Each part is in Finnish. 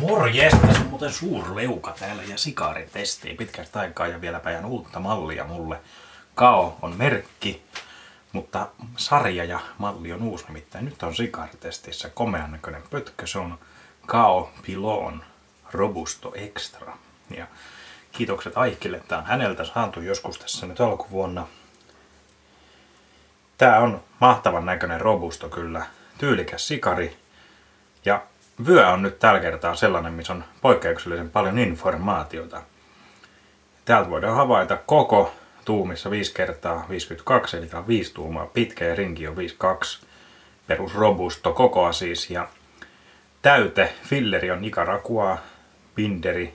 Morjes, tässä on muuten suurleuka täällä ja sikaaritesti pitkästä aikaa ja vieläpä ihan uutta mallia mulle. Kao on merkki, mutta sarja ja malli on uusi nimittäin. Nyt on sikaaritestissä komean näköinen pötkö, se on Kao Pilon Robusto Extra. Ja kiitokset Aikille, tää on häneltä saatu joskus tässä nyt alkuvuonna. Tää on mahtavan näköinen robusto kyllä, tyylikäs sikari. Ja vyö on nyt tällä kertaa sellainen, missä on poikkeuksellisen paljon informaatiota. Täältä voidaan havaita koko tuumissa 5 kertaa 52, eli tämä on 5 tuumaa pitkä ja rinki on 52. Perus robusto kokoa siis ja täyte, filleri on Nicaraguaa, binderi,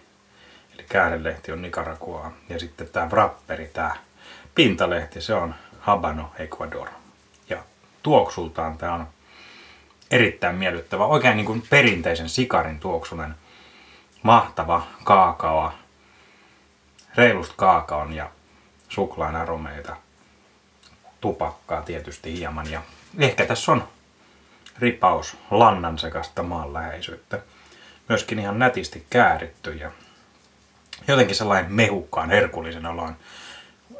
eli käädelehti on Nicaraguaa ja sitten tämä wrapperi, tämä pintalehti, se on Habano, Ecuador. Ja tuoksultaan tämä on erittäin miellyttävä, oikein niin kuin perinteisen sikarin tuoksunen, mahtava kaakaoa, reilusta kaakaon ja suklaan aromeita, tupakkaa tietysti hieman ja ehkä tässä on ripaus lannan sekasta maanläheisyyttä. Myöskin ihan nätisti kääritty ja jotenkin sellainen mehukkaan herkullisen oloin.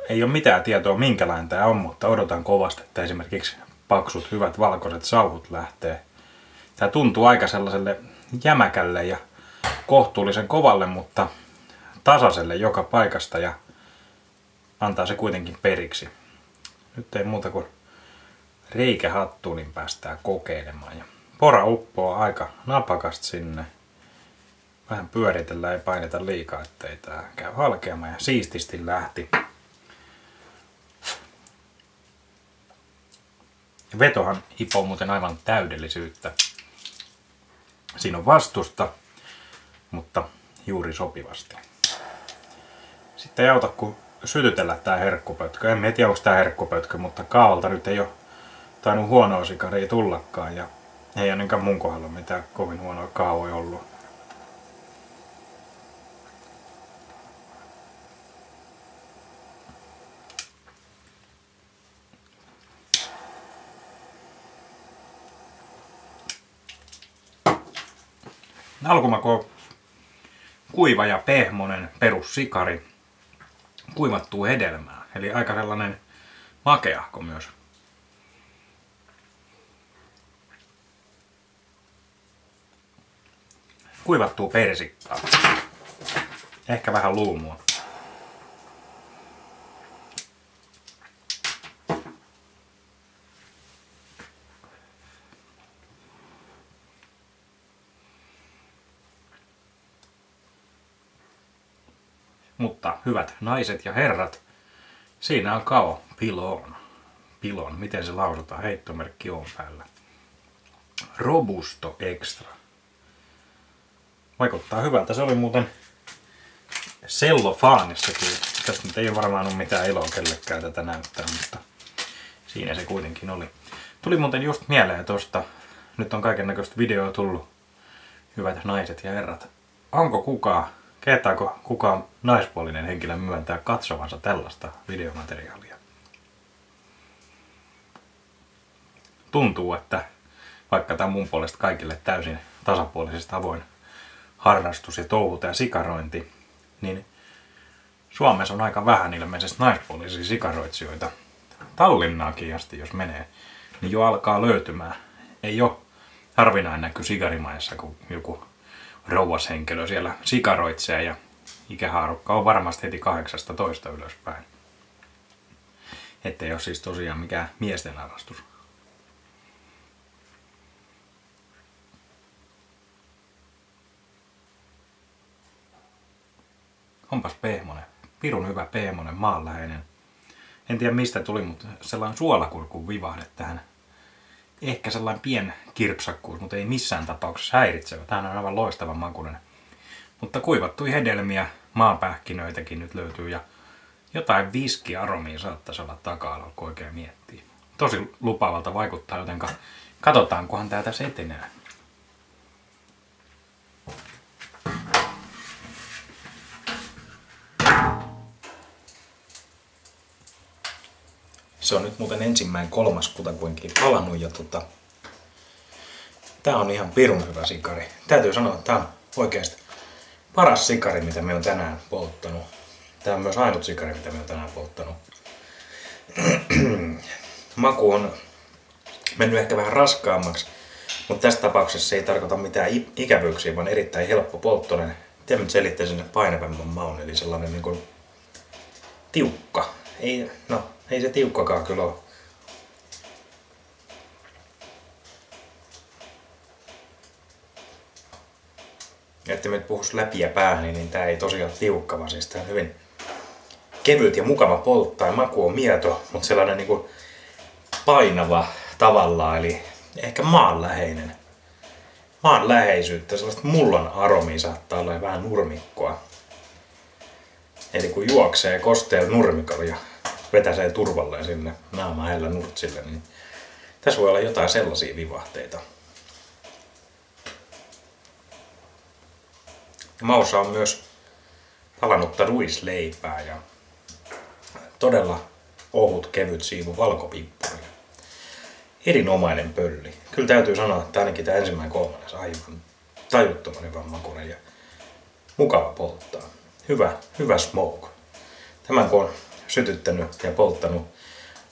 Ei ole mitään tietoa minkälainen tämä on, mutta odotan kovasti, että esimerkiksi paksut, hyvät valkoiset sauhut lähtee. Tämä tuntuu aika sellaiselle jämäkälle ja kohtuullisen kovalle, mutta tasaiselle joka paikasta ja antaa se kuitenkin periksi. Nyt ei muuta kuin reikä hattuun, niin päästään kokeilemaan. Ja pora uppoaa aika napakasti sinne. Vähän pyöritellään, ei paineta liikaa, ettei tää käy halkeamaan ja siististi lähti. Vetohan hipoo muuten aivan täydellisyyttä. Siinä on vastusta, mutta juuri sopivasti. Sitten ei auta kuin sytytellä tää herkkupötkö. En tiedä onko tää herkkupötkö, mutta kaavalta nyt ei ole tainnut huonoa sikaria tullakaan. Ja ei ainakaan mun kohdalla mitään kovin huonoa kaavoja ollut. Alkumaku on kuiva ja pehmonen perussikari kuivattuu hedelmää. Eli aika sellainen makeahko myös. Kuivattuu persikkaa. Ehkä vähän luumua. Mutta hyvät naiset ja herrat, siinä on kao pilon. Pilon, miten se lausutaan, heittomerkki on päällä. Robusto extra. Vaikuttaa hyvältä, se oli muuten sellofaanissakin. Tästä nyt ei varmaan ole mitään iloa kellekään tätä näyttää, mutta siinä se kuitenkin oli. Tuli muuten just mieleen tosta, nyt on kaiken näköistä videoa tullut, hyvät naiset ja herrat. Onko kukaan Kehtaako kukaan naispuolinen henkilö myöntää katsovansa tällaista videomateriaalia? Tuntuu, että vaikka tämä mun puolesta kaikille täysin tasapuolisesti avoin harrastus ja touhuta ja sikarointi, niin Suomessa on aika vähän ilmeisesti naispuolisia sikaroitsijoita. Tallinnaakin asti, jos menee, niin jo alkaa löytymään. Ei ole harvinainen näky sigarimaissa, kun joku rouvashenkilö siellä sikaroitsee ja ikähaarukka on varmasti heti 18 ylöspäin. Ettei ole siis tosiaan mikään miesten harrastus. Onpas pehmonen. Pirun hyvä pehmonen, maanläheinen. En tiedä mistä tuli, mutta sellainen suolakurkun vivahde tähän ehkä sellainen pien kirpsakkuus, mutta ei missään tapauksessa häiritsevä. Tämä on aivan loistavan makuinen. Mutta kuivattui hedelmiä, maapähkinöitäkin nyt löytyy ja jotain viskiaromia saattaisi olla taka kun oikein miettii. Tosi lupaavalta vaikuttaa, joten katsotaan, kunhan tää tässä etenee. Se on nyt muuten ensimmäinen kolmas kutakuinkin palannut ja tota, tää on ihan pirun hyvä sikari. Täytyy sanoa, että tää on oikeasti paras sikari, mitä me on tänään polttanut. Tämä on myös ainut sikari, mitä me on tänään polttanut. Maku on mennyt ehkä vähän raskaammaksi, mutta tässä tapauksessa se ei tarkoita mitään ikävyyksiä, vaan erittäin helppo polttoinen. Selittää sinne painavamman maun, eli sellainen niin kuin tiukka. Ei, no, ei se tiukkakaan kyllä ole. Että me puhus läpi ja päähän, niin tämä ei tosiaan tiukka, vaan siis tämä on hyvin kevyt ja mukava polttaa. Maku on mieto, mutta sellainen niin kuin painava tavallaan, eli ehkä maanläheinen. Maanläheisyyttä, sellaista mullan aromi saattaa olla vähän nurmikkoa. Eli kun juoksee kosteen nurmikolla vetäsee turvalleen sinne naamahella nurtsille, niin tässä voi olla jotain sellaisia vivahteita. Maussa on myös palannutta ruisleipää ja todella ohut kevyt siivu valkopippuria. Erinomainen pölli. Kyllä täytyy sanoa, että ainakin tämä ensimmäinen kolmannes aivan tajuttoman hyvän makuinen ja mukava polttaa. Hyvä, hyvä smoke. Tämän kun on sytyttänyt ja polttanut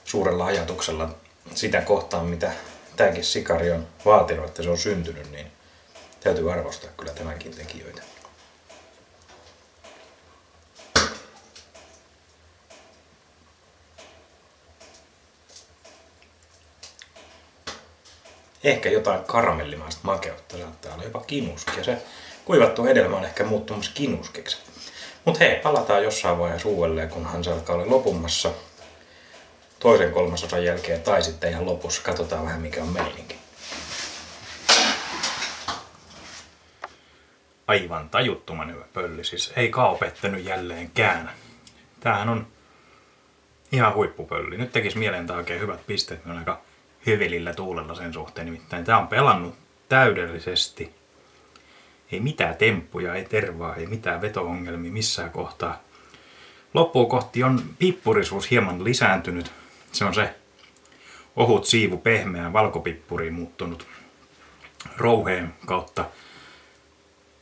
suurella ajatuksella sitä kohtaa, mitä tämäkin sikari on vaatinut, että se on syntynyt, niin täytyy arvostaa kyllä tämänkin tekijöitä. ehkä jotain karamellimaista makeutta saattaa olla, jopa kinuski. Ja se kuivattu hedelmä on ehkä muuttumassa kinuskiksi. Mutta hei, palataan jossain vaiheessa uudelleen, kunhan se alkaa olla lopumassa toisen kolmasosan jälkeen tai sitten ihan lopussa. Katsotaan vähän mikä on meininki. Aivan tajuttoman hyvä pölli, siis ei kaopettänyt jälleenkään. Tämähän on ihan huippupölli. Nyt tekisi mieleen oikein hyvät pisteet. On aika hyvilillä tuulella sen suhteen. Nimittäin tämä on pelannut täydellisesti. Ei mitään temppuja, ei tervaa, ei mitään vetoongelmia missään kohtaa. Loppuun kohti on pippurisuus hieman lisääntynyt. Se on se ohut siivu pehmeään valkopippuriin muuttunut rouheen kautta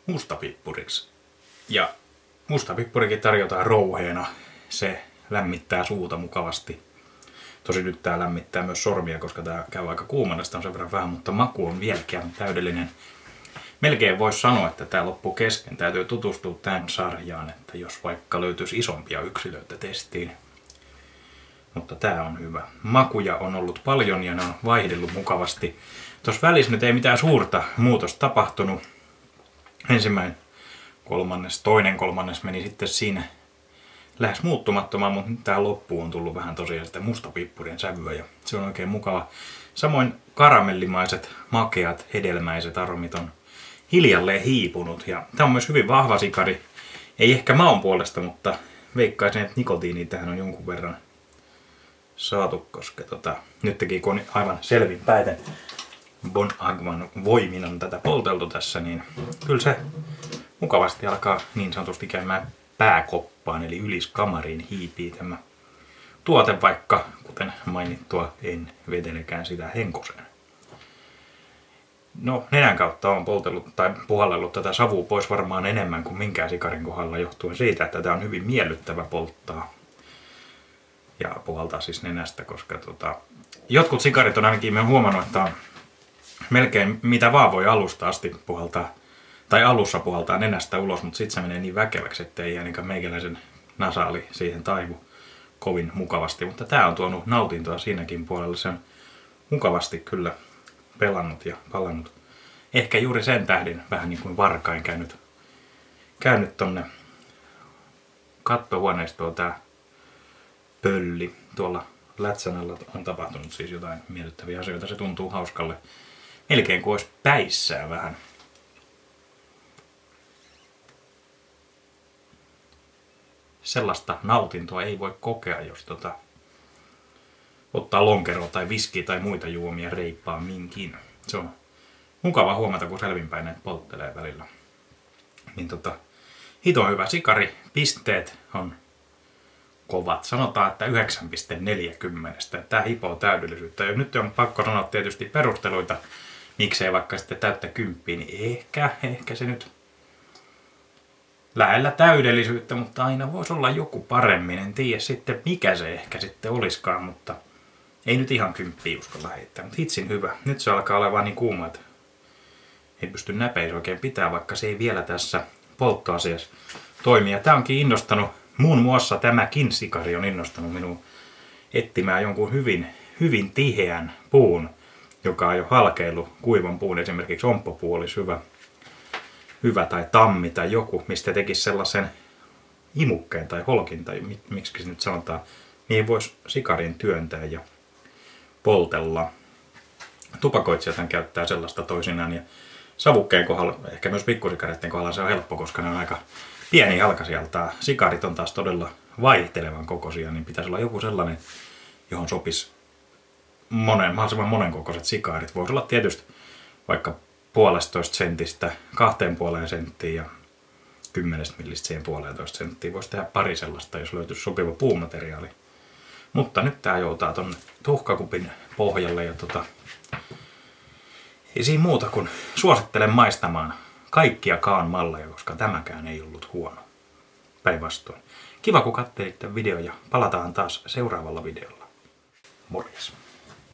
mustapippuriksi. Ja mustapippurikin tarjotaan rouheena. Se lämmittää suuta mukavasti Tosi nyt tää lämmittää myös sormia, koska tää käy aika kuumana, sitä on sen verran vähän, mutta maku on vieläkin täydellinen. Melkein voisi sanoa, että tämä loppuu kesken. Täytyy tutustua tähän sarjaan, että jos vaikka löytyisi isompia yksilöitä testiin. Mutta tämä on hyvä. Makuja on ollut paljon ja ne on vaihdellut mukavasti. Tuossa välissä nyt ei mitään suurta muutosta tapahtunut. Ensimmäinen kolmannes, toinen kolmannes meni sitten siinä lähes muuttumattomaan, mutta nyt tähän loppuun on tullut vähän tosiaan sitä mustapippurien sävyä ja se on oikein mukava. Samoin karamellimaiset, makeat, hedelmäiset aromit on hiljalleen hiipunut ja tämä on myös hyvin vahva sikari. Ei ehkä maun puolesta, mutta veikkaisin, että nikotiini tähän on jonkun verran saatu, koska tota, nyt teki kun aivan selvin päiten Bon Agman voimin on tätä polteltu tässä, niin kyllä se mukavasti alkaa niin sanotusti käymään pääkoppaan eli yliskamariin hiipii tämä tuote, vaikka kuten mainittua en vetelekään sitä henkoseen. No, nenän kautta on poltellut tai puhallellut tätä savua pois varmaan enemmän kuin minkään sikarin kohdalla johtuen siitä, että tämä on hyvin miellyttävä polttaa. Ja puhaltaa siis nenästä, koska tota, jotkut sikarit on ainakin me huomannut, että on melkein mitä vaan voi alusta asti puhaltaa tai alussa puhaltaa nenästä ulos, mutta sitten se menee niin väkeväksi, että ei ainakaan meikäläisen nasaali siihen taivu kovin mukavasti. Mutta tämä on tuonut nautintoa siinäkin puolella. Se on mukavasti kyllä pelannut ja palannut. Ehkä juuri sen tähdin vähän niin kuin varkain käynyt, käynyt tonne kattohuoneistoon tämä pölli. Tuolla lätsän alla on tapahtunut siis jotain miellyttäviä asioita. Se tuntuu hauskalle. Melkein kuin olisi päissään vähän. sellaista nautintoa ei voi kokea, jos tota, ottaa lonkeroa tai viskiä tai muita juomia reippaa minkin. Se on mukava huomata, kun selvinpäin näitä polttelee välillä. Niin tota, hito hyvä sikari, pisteet on kovat. Sanotaan, että 9,40. Tämä hipoo täydellisyyttä. Ja nyt on pakko sanoa tietysti perusteluita, miksei vaikka sitten täyttä kymppiä, niin ehkä, ehkä se nyt lähellä täydellisyyttä, mutta aina voisi olla joku paremmin. En tiedä sitten mikä se ehkä sitten olisikaan, mutta ei nyt ihan kymppiä uskalla heittää. Mutta hitsin hyvä. Nyt se alkaa olla niin kuuma, että ei pysty näpeis oikein pitää, vaikka se ei vielä tässä polttoasiassa toimi. Ja tämä onkin innostanut, muun muassa tämäkin sikari on innostanut minua etsimään jonkun hyvin, hyvin tiheän puun, joka on jo halkeillut kuivan puun. Esimerkiksi omppopuu olisi hyvä, hyvä tai tammi tai joku, mistä tekisi sellaisen imukkeen tai holkin tai miksi se nyt sanotaan, niin voisi sikarin työntää ja poltella. Tupakoitsijat käyttää sellaista toisinaan ja savukkeen kohdalla, ehkä myös pikkusikareiden kohdalla se on helppo, koska ne on aika pieni sieltä. Sikarit on taas todella vaihtelevan kokoisia, niin pitäisi olla joku sellainen, johon sopisi monen, mahdollisimman monen kokoiset sikaarit. Voisi olla tietysti vaikka puolestoista sentistä kahteen puoleen senttiin ja kymmenestä millistä siihen puoleentoista senttiin. Voisi tehdä pari sellaista, jos löytyisi sopiva puumateriaali. Mutta nyt tää joutaa tonne tuhkakupin pohjalle ja tota, ei siinä muuta kuin suosittelen maistamaan kaikkia kaan malleja, koska tämäkään ei ollut huono. Päinvastoin. Kiva kun katselitte video ja palataan taas seuraavalla videolla. Morjes!